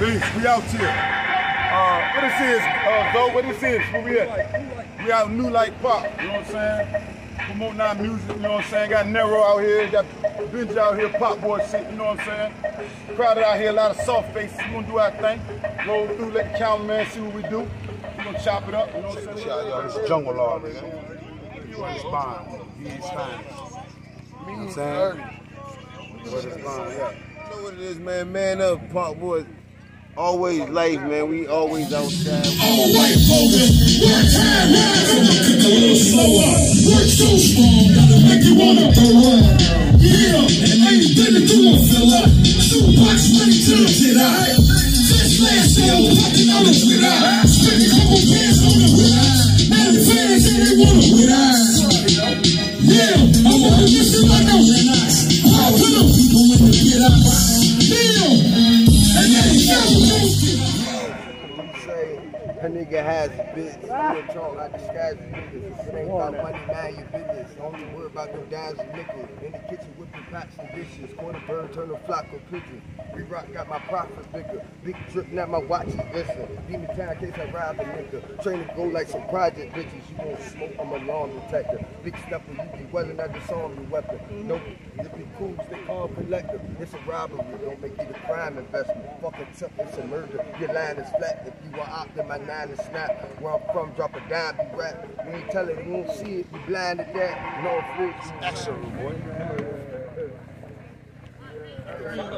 Peace. We out here. Uh, what this is, uh, Zoe, what this is, where we at? We out New Light Pop, you know what I'm saying? Promoting our music, you know what I'm saying? Got Naro out here, got Benji out here, Parkboy shit, you know what I'm saying? Crowded out here, a lot of soft faces, we gonna do our thing. Roll through, let the cameraman see what we do. We gonna chop it up, you know what I'm saying? Yo, this jungle law, nigga. Word is bond. These. You know what I'm saying? Is yeah. You know what it is, man. Man up, Parkboy. Always life, man. We always outside. All white focus, work hard, rise, I'ma cook a little slower. Work so strong, gotta make you wanna go on. Yeah, ain't been to do a filler. Shoebox ready to the eye. Just last year, I'm fucking on the Twitter. Spend a couple bands on the a nigga has bitch. You talk like disguise niggas. If it ain't about money, mind your business. Only worry about them dimes and nickels. In the kitchen whipping pots and dishes. Corner bird, turn a flock of pigeons. We rock got my profit bigger. Big drip, now my watch is listen. Demon town case I rob a nigga. Train to go like some project bitches. You won't smoke, I'm a lawn detector. Big stepper, you be welling at the song you weapon. Nope, if it cools, they call collector. It's a robbery, don't make it a crime investment. Fucking tough, it's a murder. Your line is flat. If you are out then my nine is snap. Where I'm from, drop a dime, be rap. You ain't tell it, you won't see it, you blind at that. No freaks. Excellent, boy.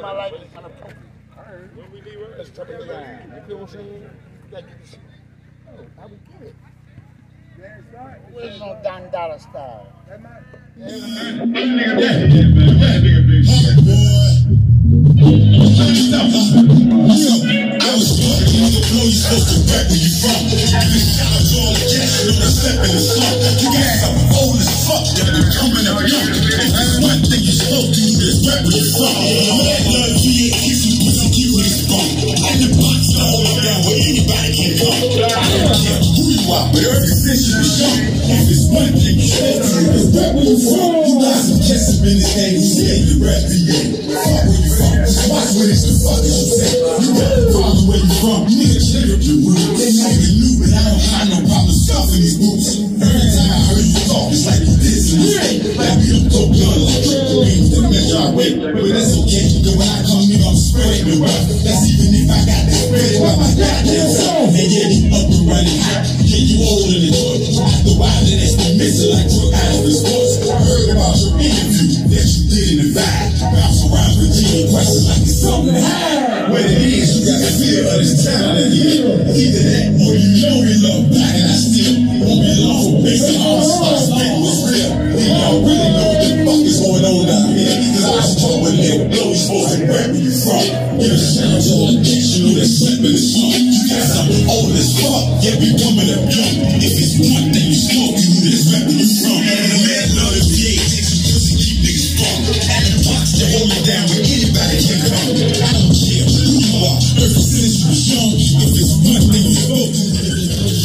My life is inappropriate. When we leave her, it's trouble in line. You feel what I'm saying? You gotta get this. Oh, how we get it? Where's no Don Dollar style? I supposed to rap where you from. Shout out to all the you know the step in the song. You got something old as fuck, that been coming up young. If there's one thing you supposed to do, is rap where you from. Man, love you, kiss you, pussy, keep where you from. And the box, the hold it down where anybody can come. I don't care who you are, but every decision is young. If it's one thing you supposed to do, is rap where you from. You got some kiss up in this game, you say you rap VA. Fuck where you from, watch what it's the fuck you say. You got from, you nigga check up your roots. They might be new, but I don't have no problem stuffing these boots. Every time I heard you talk, it's like did some mistake. Like we don't go gun like beams to measure our weight. But that's okay, cause when I come in, I'm spreading the wealth. That's even if I got to spread by my goddamn self. And yeah, you up and running hot. Yeah, you older than George. After a while, then it's the missile like Crook Island Bounce around Virginia, question like it's something to it is, you got to feel of this talent in here. Either that or you know you love back and I still won't be long. Based on all the stuff spitting was real. Then y'all really know what the fuck is going on out here. Cause I was told when they blow you supposed where you from. Get a shout out to all the cats, you know that slept in the slump. You got something old as fuck, yet we coming young. If it's one thing that's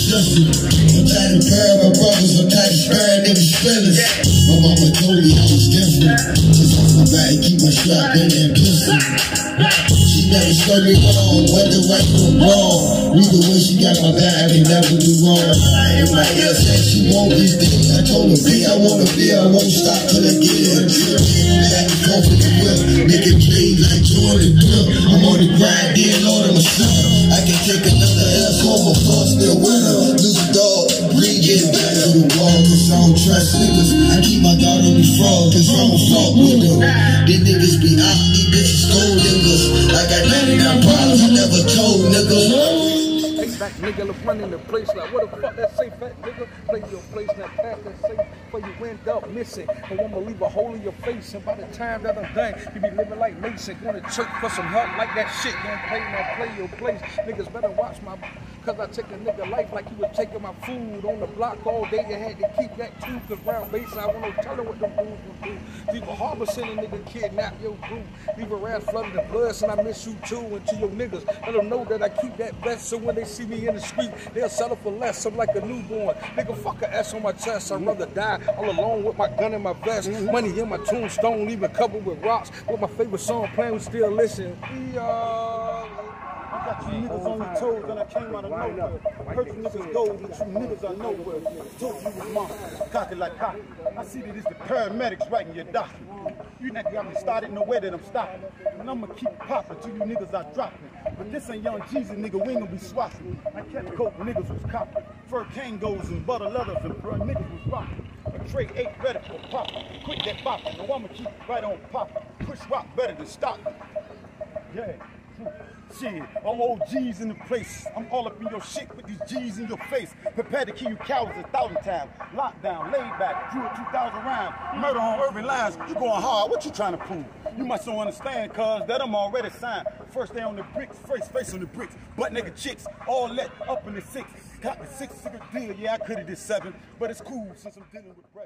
I'm to prepare my brothers, I'm trying to spare niggas feelings. My mama told me I was different. It's on my back, keep my strap in and pistol. Showed me wrong, what the right from wrong. Either way, she got my back and never do wrong. My ear said she won't be big. I told her, be, I wanna be, I won't stop till I get it. Forth with the whip, like Jordan Bill. I'm on the grind, dear Lord, I'm a son. I can take another for my thoughts, still winner. Lose a dog, bleed, get back to the wall, cause I don't trust niggas. I keep my dog on the frog, cause I don't fuck with them. These niggas be out, these bitches gold niggas. I got 99 problems, I never told niggas. Hey, that nigga look running the place like, what the fuck that say, fat nigga? Play your place, that pass that safe for you end up missing. One will leave a hole in your face. And by the time that I'm done, you be living like Mason, going to church for some help like that shit. Don't play no play your place. Niggas better watch my, cause I take a nigga life like you was taking my food on the block all day. You had to keep that too, cause round base, I want no telling what them dudes will do. Leave a harbor send a nigga kidnap your group. Leave a rat flooded the blood, and I miss you too. And to your niggas, let them know that I keep that best. So when they see me in the street, they'll settle for less. I'm like a newborn. Nigga, fuck a S on my chest. I'd rather die all alone with my gun in my vest. Mm-hmm. Money in my tombstone, even covered with rocks. With my favorite song playing, we still listen. Are. Got you niggas on your toes and I came out of nowhere. Hurt you niggas gold, but you niggas are nowhere. Told you was mom, cocky like cocky. I see that it's the paramedics writing your document. You niggas got me started way that I'm stopping. And I'ma keep popping till you niggas are dropping. But this ain't young Jesus, nigga, we ain't gonna be swapping. I kept coke, niggas was copping. Fur Kangos and butter leathers and bro, niggas was rocking. A tray eight better for popping. Quit that bopping. No, I'ma keep right on popping. Push rock better than stop. Yeah. Shit, I'm old G's in the place. I'm all up in your shit with these G's in your face. Prepared to kill you cowards a thousand times. Lockdown, laid back, drew a 2,000 round. Murder on urban lines. You going hard. What you trying to prove? You must don't understand, cuz that I'm already signed. First day on the bricks, first face on the bricks. Butt nigga chicks, all let up in the six. Got the six figure deal. Yeah, I could have did seven, but it's cool since I'm dealing with bread.